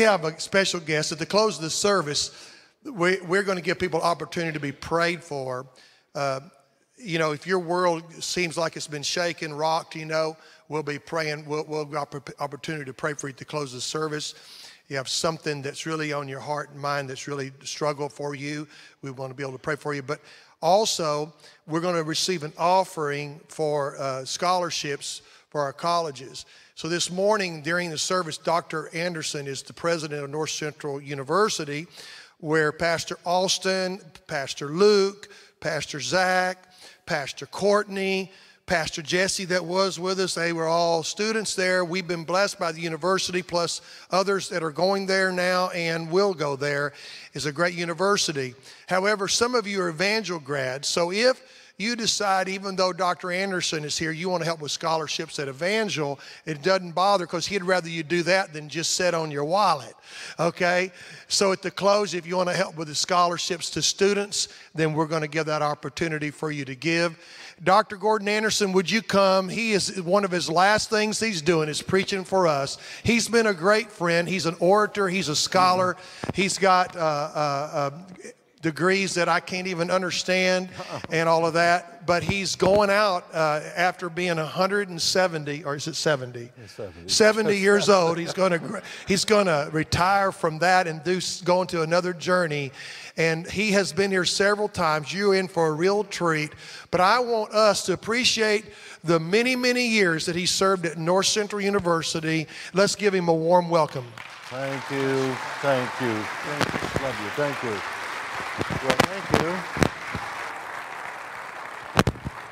we have a special guest. At the close of the service, we, we're going to give people opportunity to be prayed for. Uh, you know, if your world seems like it's been shaken, rocked, you know, we'll be praying. We'll, we'll have opportunity to pray for you at the close of the service. You have something that's really on your heart and mind that's really struggle for you. We want to be able to pray for you. But also, we're going to receive an offering for uh, scholarships for our colleges. So this morning during the service, Dr. Anderson is the president of North Central University, where Pastor Austin, Pastor Luke, Pastor Zach, Pastor Courtney, Pastor Jesse that was with us. They were all students there. We've been blessed by the university, plus others that are going there now and will go there. It's a great university. However, some of you are Evangel grads. So if you decide, even though Dr. Anderson is here, you want to help with scholarships at Evangel, it doesn't bother because he'd rather you do that than just sit on your wallet. Okay? So at the close, if you want to help with the scholarships to students, then we're going to give that opportunity for you to give. Dr. Gordon Anderson, would you come? He is one of his last things he's doing is preaching for us. He's been a great friend. He's an orator. He's a scholar. He's got uh, uh, uh, degrees that I can't even understand and all of that. But he's going out uh, after being 170, or is it 70? 70. 70 years old. He's going to he's going to retire from that and do go into another journey. And he has been here several times. You're in for a real treat. But I want us to appreciate the many, many years that he served at North Central University. Let's give him a warm welcome. Thank you. Thank you. Thank you. Love you. Thank you. Well, thank you.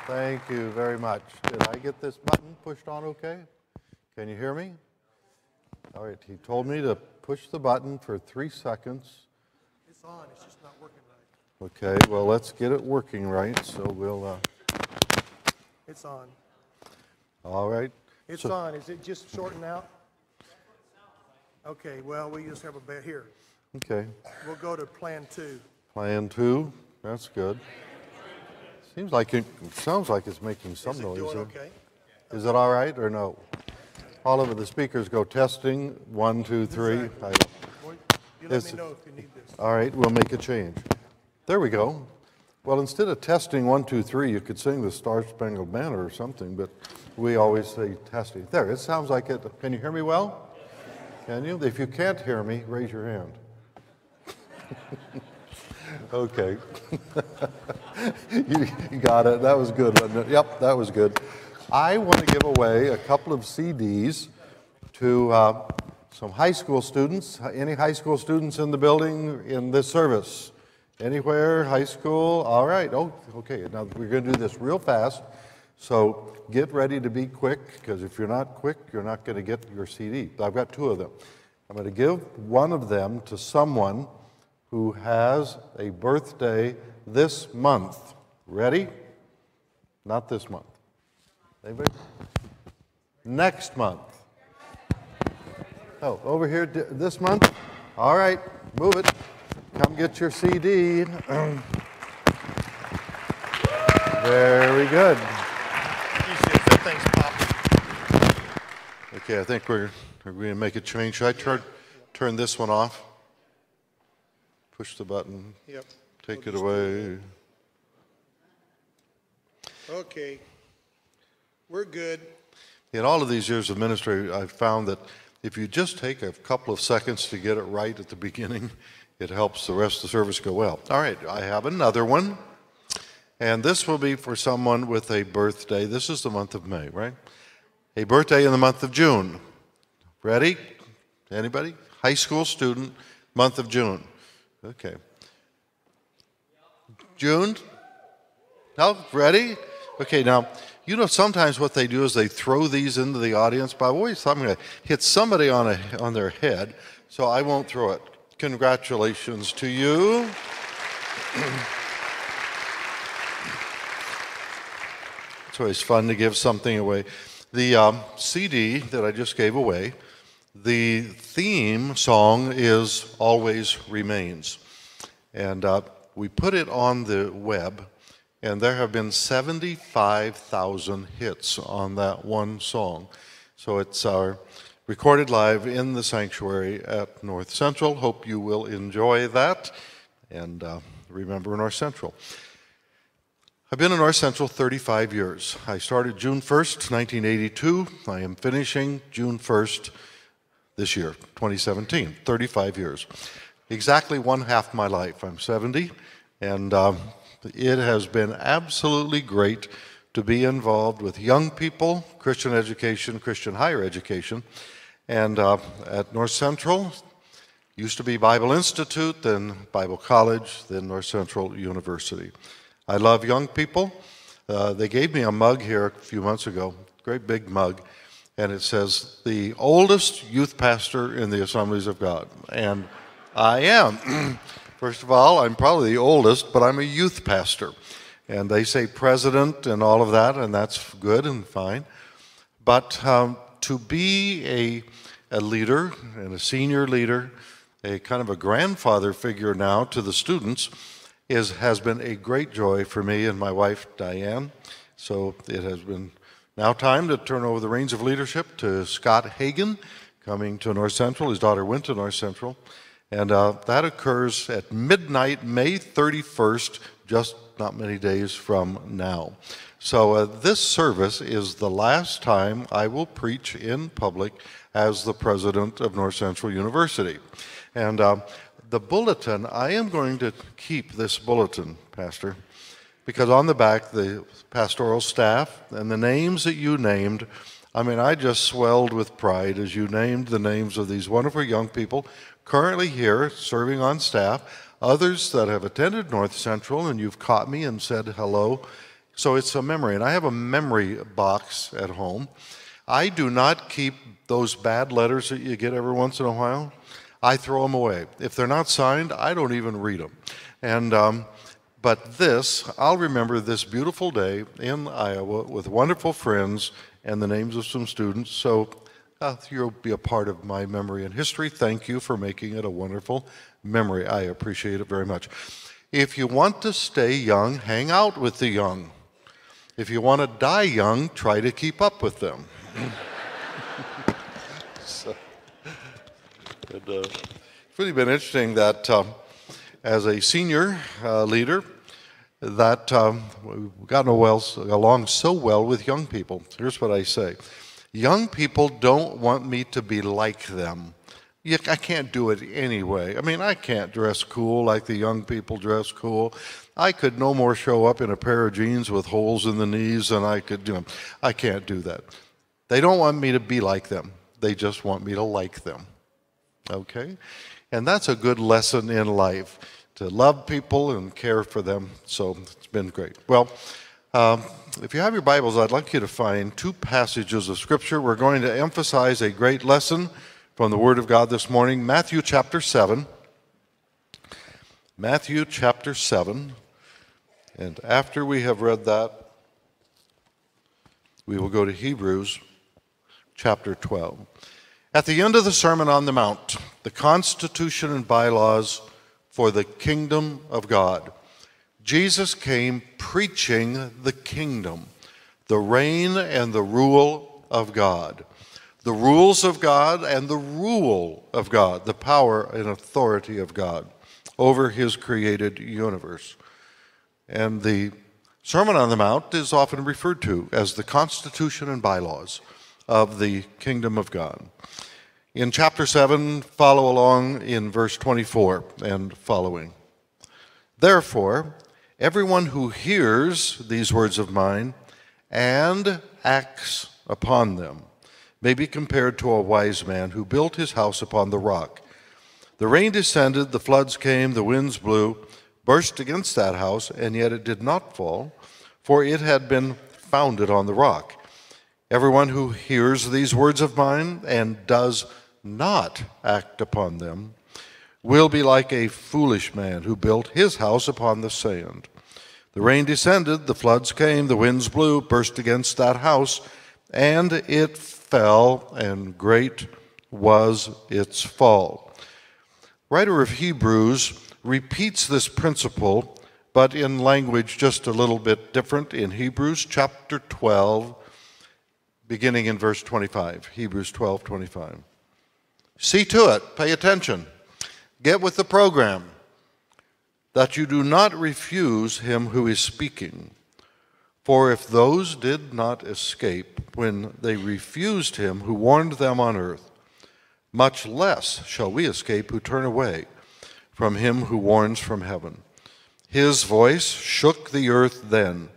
Thank you very much. Did I get this button pushed on okay? Can you hear me? All right, he told me to push the button for three seconds. It's on, it's just not working right. Okay, well, let's get it working right, so we'll. Uh... It's on. All right. It's so... on. Is it just shorting out? Okay, well, we just have a bit here. Okay. We'll go to plan two. Plan two, that's good. Seems like it, sounds like it's making some Is it noise. doing okay? Is it all right or no? All of the speakers go testing, one, two, three. Exactly. I- You let me know if you need this. All right, we'll make a change. There we go. Well, instead of testing one, two, three, you could sing the Star Spangled Banner or something, but we always say testing. There, it sounds like it. Can you hear me well? Can you? If you can't hear me, raise your hand. Okay. you, got it. That was good, wasn't it? Yep, that was good. I want to give away a couple of CDs to uh, some high school students. Any high school students in the building in this service? Anywhere? High school? All right. Oh, okay. Now we're going to do this real fast. So get ready to be quick because if you're not quick, you're not going to get your CD. I've got two of them. I'm going to give one of them to someone who has a birthday this month. Ready? Not this month. Anybody? Next month. Oh, over here this month? All right, move it. Come get your CD. Very good. Okay, I think we're, we're going to make a change. Should I turn, turn this one off? Push the button. Yep. Take it away. Okay. We're good. In all of these years of ministry, I've found that if you just take a couple of seconds to get it right at the beginning, it helps the rest of the service go well. All right, I have another one. And this will be for someone with a birthday. This is the month of May, right? A birthday in the month of June. Ready? Anybody? High school student, month of June. Okay. June? No? Ready? Okay, now, you know, sometimes what they do is they throw these into the audience, I always thought I'm going to hit somebody on, a, on their head, so I won't throw it. Congratulations to you. it's always fun to give something away. The um, CD that I just gave away the theme song is Always Remains. And uh, we put it on the web, and there have been 75,000 hits on that one song. So it's our recorded live in the sanctuary at North Central. Hope you will enjoy that. And uh, remember North Central. I've been in North Central 35 years. I started June 1st, 1982. I am finishing June 1st this year, 2017, 35 years. Exactly one half my life. I'm 70, and um, it has been absolutely great to be involved with young people, Christian education, Christian higher education, and uh, at North Central, used to be Bible Institute, then Bible College, then North Central University. I love young people. Uh, they gave me a mug here a few months ago, great big mug, and it says, the oldest youth pastor in the Assemblies of God. And I am. First of all, I'm probably the oldest, but I'm a youth pastor. And they say president and all of that, and that's good and fine. But um, to be a, a leader and a senior leader, a kind of a grandfather figure now to the students, is, has been a great joy for me and my wife, Diane. So it has been now time to turn over the reins of leadership to Scott Hagan, coming to North Central. His daughter went to North Central. And uh, that occurs at midnight, May 31st, just not many days from now. So uh, this service is the last time I will preach in public as the president of North Central University. And uh, the bulletin, I am going to keep this bulletin, Pastor, because on the back, the pastoral staff and the names that you named, I mean, I just swelled with pride as you named the names of these wonderful young people currently here serving on staff, others that have attended North Central, and you've caught me and said hello. So it's a memory. And I have a memory box at home. I do not keep those bad letters that you get every once in a while. I throw them away. If they're not signed, I don't even read them. And um, but this, I'll remember this beautiful day in Iowa with wonderful friends and the names of some students. So uh, you'll be a part of my memory and history. Thank you for making it a wonderful memory. I appreciate it very much. If you want to stay young, hang out with the young. If you want to die young, try to keep up with them. so, and, uh, it's really been interesting that um, as a senior uh, leader, that um, we've gotten well, along so well with young people. Here's what I say Young people don't want me to be like them. I can't do it anyway. I mean, I can't dress cool like the young people dress cool. I could no more show up in a pair of jeans with holes in the knees than I could, know, I can't do that. They don't want me to be like them. They just want me to like them. Okay? And that's a good lesson in life to love people and care for them. So it's been great. Well, um, if you have your Bibles, I'd like you to find two passages of Scripture. We're going to emphasize a great lesson from the Word of God this morning Matthew chapter 7. Matthew chapter 7. And after we have read that, we will go to Hebrews chapter 12. At the end of the Sermon on the Mount, the Constitution and bylaws for the kingdom of God. Jesus came preaching the kingdom, the reign and the rule of God. The rules of God and the rule of God, the power and authority of God over his created universe. And the Sermon on the Mount is often referred to as the Constitution and bylaws of the kingdom of God. In chapter 7, follow along in verse 24 and following. Therefore, Everyone who hears these words of mine and acts upon them may be compared to a wise man who built his house upon the rock. The rain descended, the floods came, the winds blew, burst against that house, and yet it did not fall, for it had been founded on the rock. Everyone who hears these words of mine and does not act upon them will be like a foolish man who built his house upon the sand. The rain descended, the floods came, the winds blew, burst against that house, and it fell, and great was its fall. Writer of Hebrews repeats this principle, but in language just a little bit different in Hebrews chapter 12, beginning in verse 25, Hebrews 12 25. See to it, pay attention, get with the program, that you do not refuse him who is speaking. For if those did not escape when they refused him who warned them on earth, much less shall we escape who turn away from him who warns from heaven. His voice shook the earth then,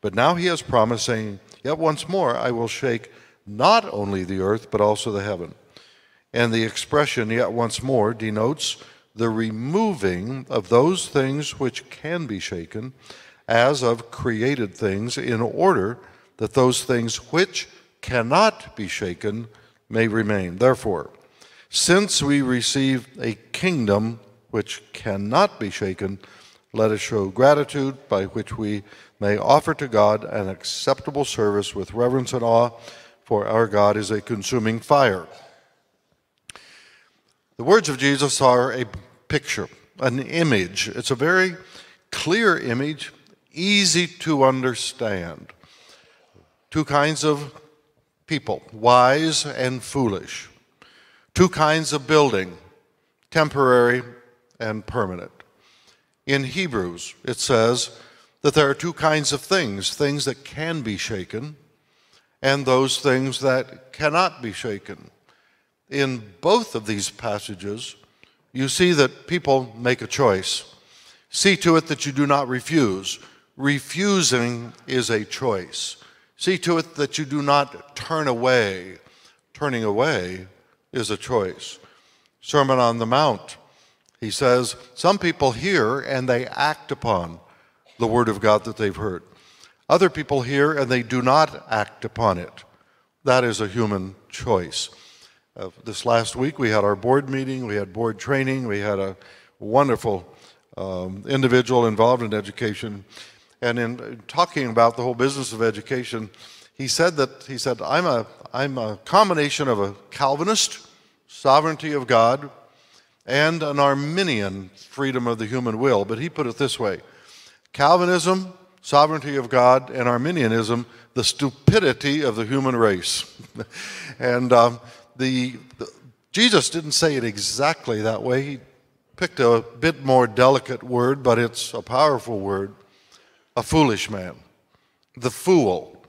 but now he is promised, saying, Yet once more I will shake not only the earth, but also the heaven. And the expression, yet once more, denotes the removing of those things which can be shaken, as of created things, in order that those things which cannot be shaken may remain. Therefore, since we receive a kingdom which cannot be shaken, let us show gratitude by which we may offer to God an acceptable service with reverence and awe, for our God is a consuming fire. The words of Jesus are a picture, an image. It's a very clear image, easy to understand. Two kinds of people, wise and foolish. Two kinds of building, temporary and permanent. In Hebrews, it says that there are two kinds of things things that can be shaken, and those things that cannot be shaken in both of these passages, you see that people make a choice. See to it that you do not refuse. Refusing is a choice. See to it that you do not turn away. Turning away is a choice. Sermon on the Mount, he says, Some people hear and they act upon the word of God that they've heard. Other people hear and they do not act upon it. That is a human choice. Uh, this last week, we had our board meeting, we had board training, we had a wonderful um, individual involved in education. And in talking about the whole business of education, he said that he said, I'm a, I'm a combination of a Calvinist, sovereignty of God, and an Arminian, freedom of the human will. But he put it this way Calvinism, sovereignty of God, and Arminianism, the stupidity of the human race. and um, the, the, Jesus didn't say it exactly that way. He picked a bit more delicate word, but it's a powerful word. A foolish man, the fool.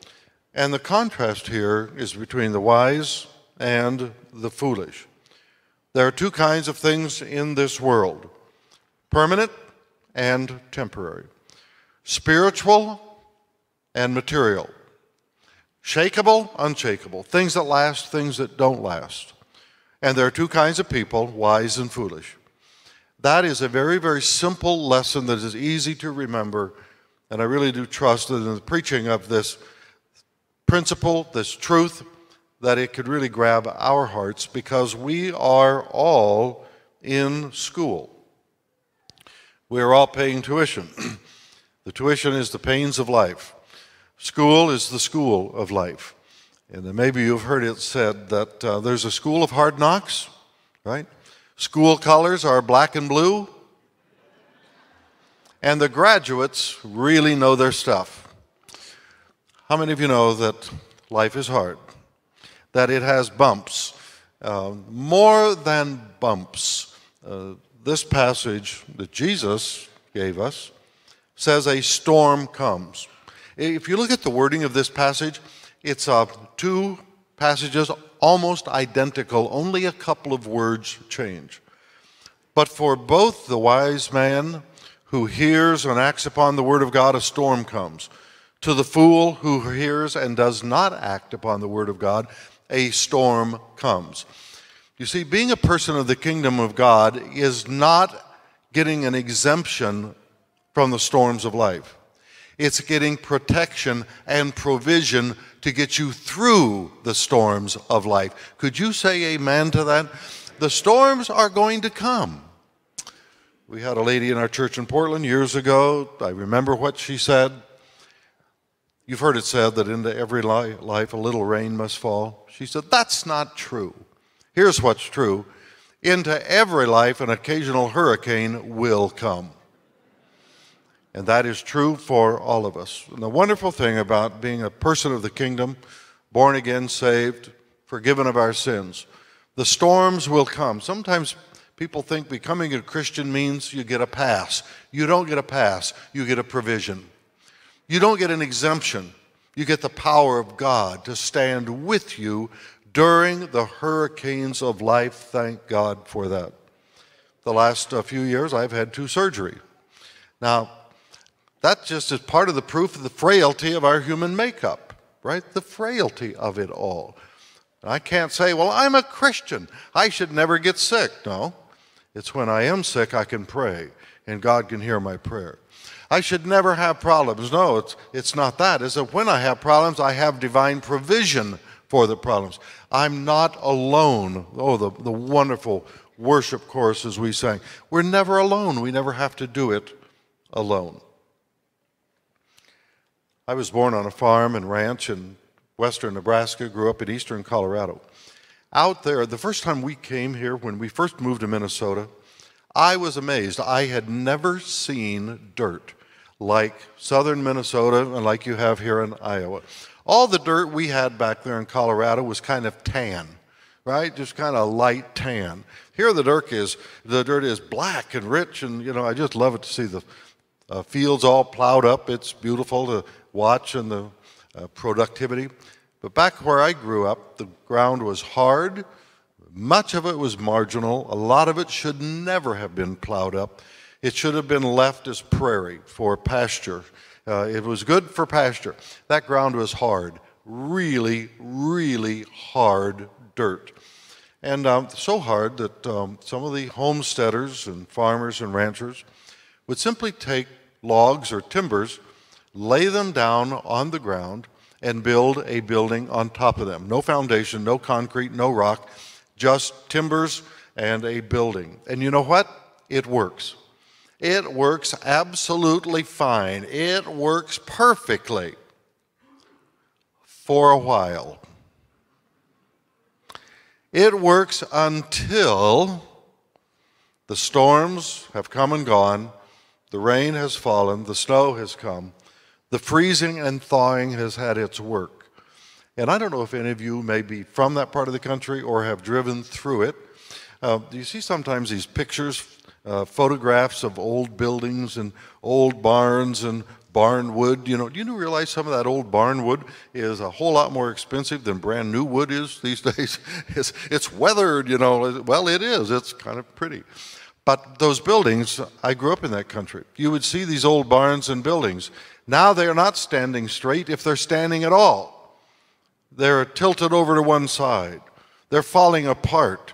And the contrast here is between the wise and the foolish. There are two kinds of things in this world permanent and temporary, spiritual and material. Shakeable, unshakable. Things that last, things that don't last. And there are two kinds of people wise and foolish. That is a very, very simple lesson that is easy to remember. And I really do trust that in the preaching of this principle, this truth, that it could really grab our hearts because we are all in school. We are all paying tuition. the tuition is the pains of life. School is the school of life. And maybe you've heard it said that uh, there's a school of hard knocks, right? School colors are black and blue. And the graduates really know their stuff. How many of you know that life is hard? That it has bumps? Uh, more than bumps. Uh, this passage that Jesus gave us says a storm comes. If you look at the wording of this passage, it's uh, two passages almost identical, only a couple of words change. But for both the wise man who hears and acts upon the word of God, a storm comes. To the fool who hears and does not act upon the word of God, a storm comes. You see, being a person of the kingdom of God is not getting an exemption from the storms of life. It's getting protection and provision to get you through the storms of life. Could you say amen to that? The storms are going to come. We had a lady in our church in Portland years ago. I remember what she said. You've heard it said that into every life a little rain must fall. She said, That's not true. Here's what's true into every life, an occasional hurricane will come. And that is true for all of us. And the wonderful thing about being a person of the kingdom, born again, saved, forgiven of our sins. The storms will come. Sometimes people think becoming a Christian means you get a pass. You don't get a pass, you get a provision. You don't get an exemption. You get the power of God to stand with you during the hurricanes of life. Thank God for that. The last uh, few years, I've had two surgery. Now, that just is part of the proof of the frailty of our human makeup, right? The frailty of it all. I can't say, well, I'm a Christian. I should never get sick. No. It's when I am sick I can pray, and God can hear my prayer. I should never have problems. No, it's, it's not that. It's that when I have problems, I have divine provision for the problems. I'm not alone. Oh, the, the wonderful worship choruses we sang. We're never alone. We never have to do it alone. I was born on a farm and ranch in western Nebraska, grew up in eastern Colorado. Out there, the first time we came here, when we first moved to Minnesota, I was amazed. I had never seen dirt like southern Minnesota and like you have here in Iowa. All the dirt we had back there in Colorado was kind of tan, right? Just kind of light tan. Here the dirt is the dirt is black and rich, and you know I just love it to see the uh, fields all plowed up. It's beautiful to watch and the uh, productivity. But back where I grew up, the ground was hard much of it was marginal. A lot of it should never have been plowed up. It should have been left as prairie for pasture. Uh, it was good for pasture. That ground was hard, really, really hard dirt. And um, so hard that um, some of the homesteaders and farmers and ranchers would simply take logs or timbers, lay them down on the ground, and build a building on top of them. No foundation, no concrete, no rock just timbers and a building. And you know what? It works. It works absolutely fine. It works perfectly for a while. It works until the storms have come and gone, the rain has fallen, the snow has come, the freezing and thawing has had its work. And I don't know if any of you may be from that part of the country or have driven through it. Uh, you see sometimes these pictures, uh, photographs of old buildings and old barns and barn wood. You know, do you realize some of that old barn wood is a whole lot more expensive than brand new wood is these days? it's, it's weathered, you know. Well, it is. It's kind of pretty. But those buildings, I grew up in that country. You would see these old barns and buildings. Now they are not standing straight if they're standing at all. They're tilted over to one side. They're falling apart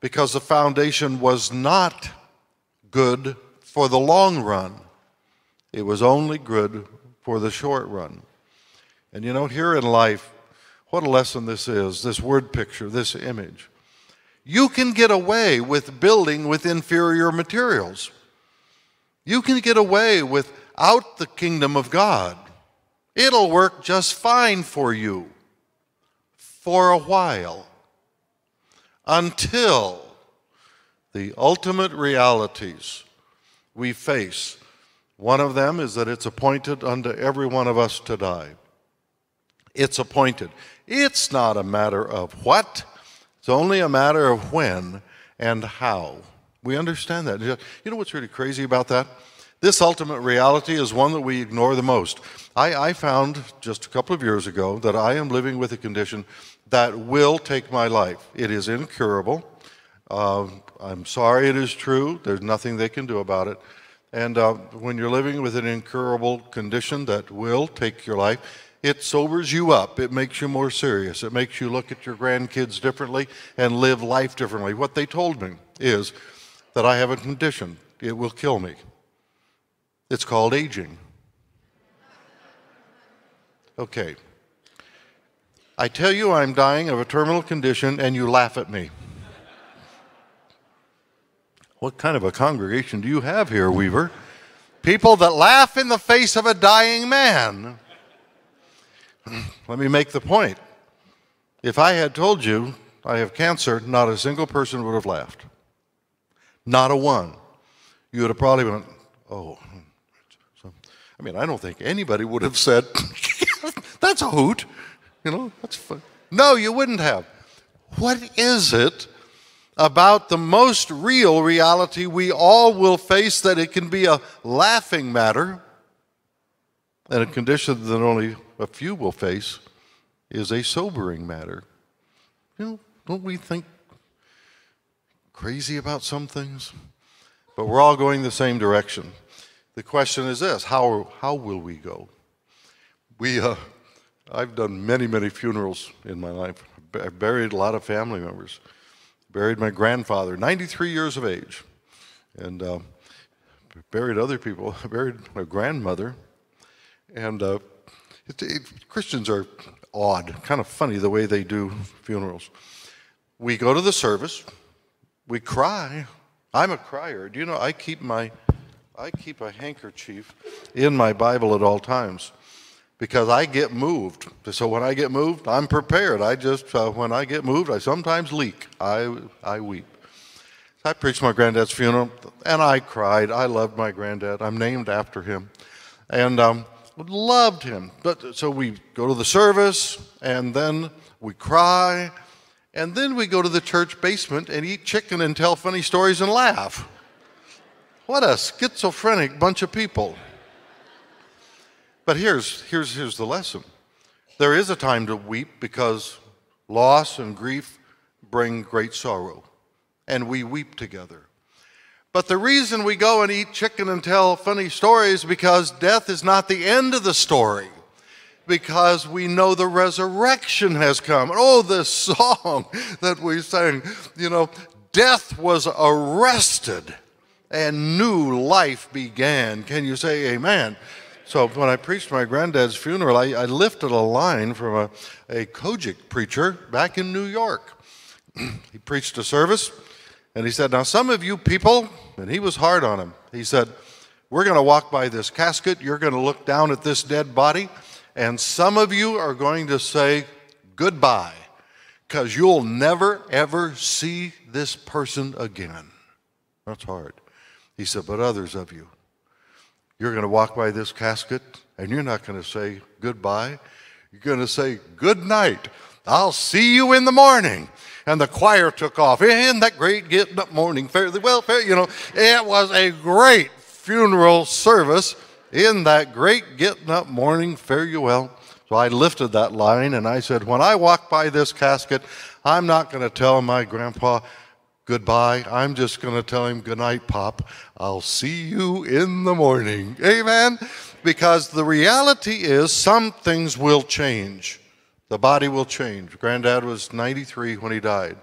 because the foundation was not good for the long run. It was only good for the short run. And you know, here in life, what a lesson this is this word picture, this image. You can get away with building with inferior materials. You can get away without the kingdom of God. It'll work just fine for you for a while until the ultimate realities we face. One of them is that it's appointed unto every one of us to die. It's appointed. It's not a matter of what, it's only a matter of when and how. We understand that. You know what's really crazy about that? This ultimate reality is one that we ignore the most. I, I, found just a couple of years ago that I am living with a condition that will take my life. It is incurable. Uh, I'm sorry it is true. There's nothing they can do about it. And uh, when you're living with an incurable condition that will take your life, it sobers you up. It makes you more serious. It makes you look at your grandkids differently and live life differently. What they told me is that I have a condition. It will kill me. It's called aging. Okay, I tell you I'm dying of a terminal condition, and you laugh at me. What kind of a congregation do you have here, Weaver? People that laugh in the face of a dying man. Let me make the point. If I had told you I have cancer, not a single person would have laughed. Not a one. You would have probably went, oh. I mean, I don't think anybody would have said, that's a hoot. You know, that's fun. No, you wouldn't have. What is it about the most real reality we all will face that it can be a laughing matter and a condition that only a few will face is a sobering matter? You know, don't we think crazy about some things? But we're all going the same direction. The question is this how, how will we go? We, uh, I've done many, many funerals in my life. I've buried a lot of family members. Buried my grandfather, 93 years of age, and uh, buried other people. I buried my grandmother, and uh, it, it, Christians are odd, kind of funny the way they do funerals. We go to the service, we cry. I'm a crier. Do you know I keep my I keep a handkerchief in my Bible at all times because I get moved. So when I get moved, I'm prepared. I just, uh, when I get moved, I sometimes leak. I, I weep. I preached my granddad's funeral, and I cried. I loved my granddad. I'm named after him, and um, loved him. But so we go to the service, and then we cry, and then we go to the church basement and eat chicken and tell funny stories and laugh. What a schizophrenic bunch of people. But here's, here's, here's the lesson there is a time to weep because loss and grief bring great sorrow, and we weep together. But the reason we go and eat chicken and tell funny stories because death is not the end of the story. Because we know the resurrection has come. Oh, this song that we sang, you know, death was arrested and new life began. Can you say amen? So when I preached my granddad's funeral, I, I lifted a line from a, a COGIC preacher back in New York. he preached a service, and he said, Now, some of you people, and he was hard on him, he said, We're going to walk by this casket, you're going to look down at this dead body, and some of you are going to say goodbye, because you'll never, ever see this person again. That's hard. He said, But others of you, you're going to walk by this casket and you're not going to say goodbye. You're going to say good night. I'll see you in the morning. And the choir took off. In that great getting up morning, fairly well, fair, you know, it was a great funeral service in that great getting up morning, fare you well. So I lifted that line and I said, when I walk by this casket, I'm not going to tell my grandpa, goodbye. I'm just going to tell him good night, Pop. I'll see you in the morning. Amen? Because the reality is some things will change. The body will change. Granddad was 93 when he died.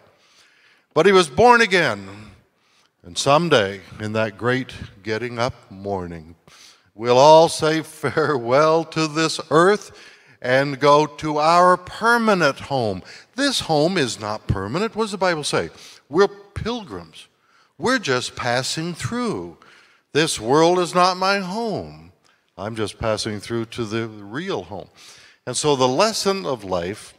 But he was born again. And someday, in that great getting up morning, we'll all say farewell to this earth and go to our permanent home. This home is not permanent. What does the Bible say? We're pilgrims. We're just passing through. This world is not my home. I'm just passing through to the real home. And so the lesson of life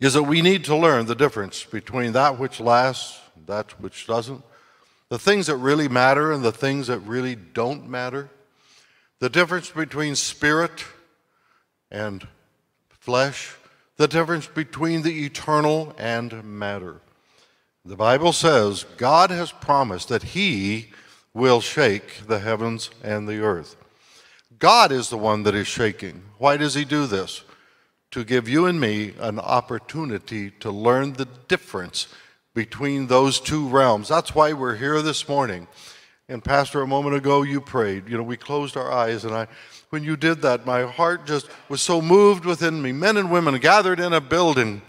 is that we need to learn the difference between that which lasts that which doesn't, the things that really matter and the things that really don't matter, the difference between spirit and flesh, the difference between the eternal and matter. The Bible says God has promised that He will shake the heavens and the earth. God is the one that is shaking. Why does He do this? To give you and me an opportunity to learn the difference between those two realms. That's why we're here this morning. And Pastor, a moment ago you prayed. You know, we closed our eyes, and I, when you did that, my heart just was so moved within me. Men and women gathered in a building,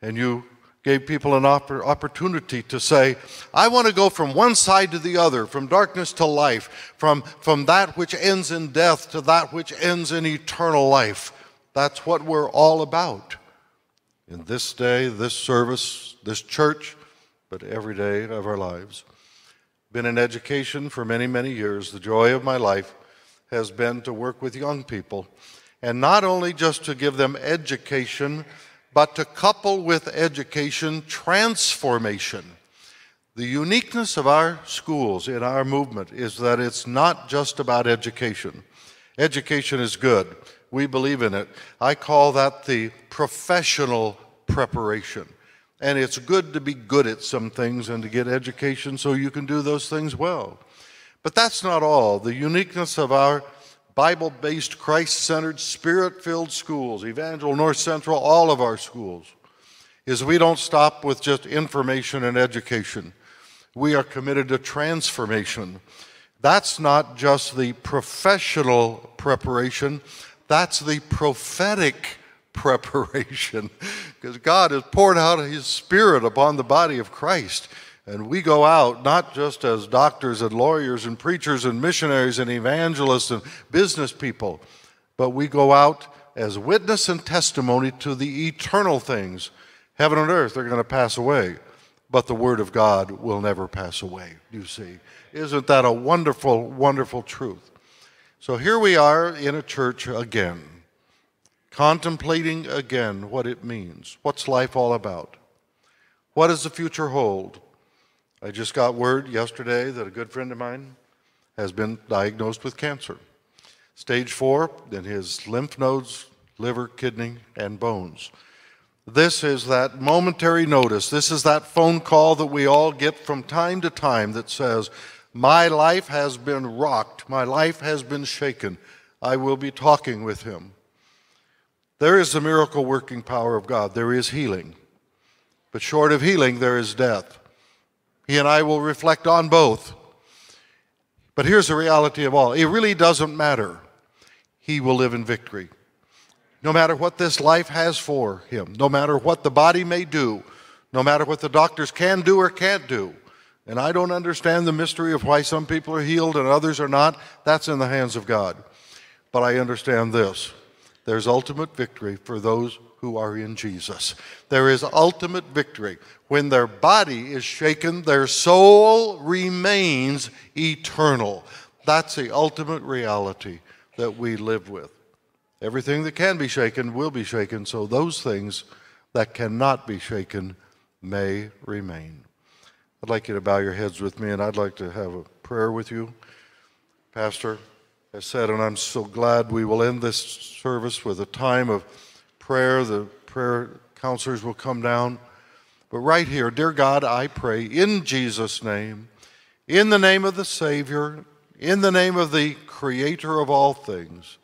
and you gave people an opportunity to say, I want to go from one side to the other, from darkness to life, from, from that which ends in death to that which ends in eternal life. That's what we're all about. In this day, this service, this church, but every day of our lives. Been in education for many, many years. The joy of my life has been to work with young people, and not only just to give them education but to couple with education transformation. The uniqueness of our schools in our movement is that it's not just about education. Education is good, we believe in it. I call that the professional preparation. And it's good to be good at some things and to get education so you can do those things well. But that's not all. The uniqueness of our Bible based, Christ centered, spirit filled schools, Evangel, North Central, all of our schools, is we don't stop with just information and education. We are committed to transformation. That's not just the professional preparation, that's the prophetic preparation. because God has poured out His Spirit upon the body of Christ. And we go out not just as doctors and lawyers and preachers and missionaries and evangelists and business people, but we go out as witness and testimony to the eternal things. Heaven and earth are going to pass away, but the Word of God will never pass away, you see. Isn't that a wonderful, wonderful truth? So here we are in a church again, contemplating again what it means. What's life all about? What does the future hold? I just got word yesterday that a good friend of mine has been diagnosed with cancer. Stage four in his lymph nodes, liver, kidney, and bones. This is that momentary notice. This is that phone call that we all get from time to time that says, My life has been rocked. My life has been shaken. I will be talking with him. There is the miracle working power of God. There is healing. But short of healing, there is death. He and I will reflect on both. But here's the reality of all it really doesn't matter. He will live in victory. No matter what this life has for him, no matter what the body may do, no matter what the doctors can do or can't do. And I don't understand the mystery of why some people are healed and others are not. That's in the hands of God. But I understand this there's ultimate victory for those who are in Jesus. There is ultimate victory. When their body is shaken, their soul remains eternal. That's the ultimate reality that we live with. Everything that can be shaken will be shaken, so those things that cannot be shaken may remain. I'd like you to bow your heads with me, and I'd like to have a prayer with you. Pastor has said, and I'm so glad we will end this service with a time of prayer. The prayer counselors will come down. But right here, dear God, I pray in Jesus' name, in the name of the Savior, in the name of the Creator of all things,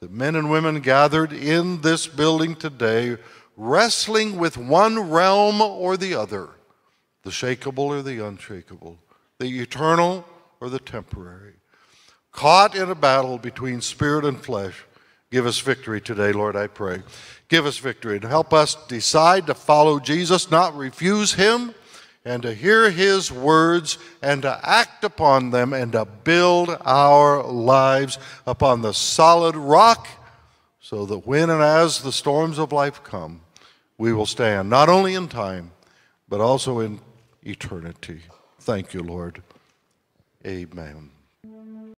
that men and women gathered in this building today, wrestling with one realm or the other, the shakable or the unshakable, the eternal or the temporary, caught in a battle between spirit and flesh, Give us victory today, Lord, I pray. Give us victory and help us decide to follow Jesus, not refuse him, and to hear his words and to act upon them and to build our lives upon the solid rock so that when and as the storms of life come, we will stand not only in time, but also in eternity. Thank you, Lord. Amen.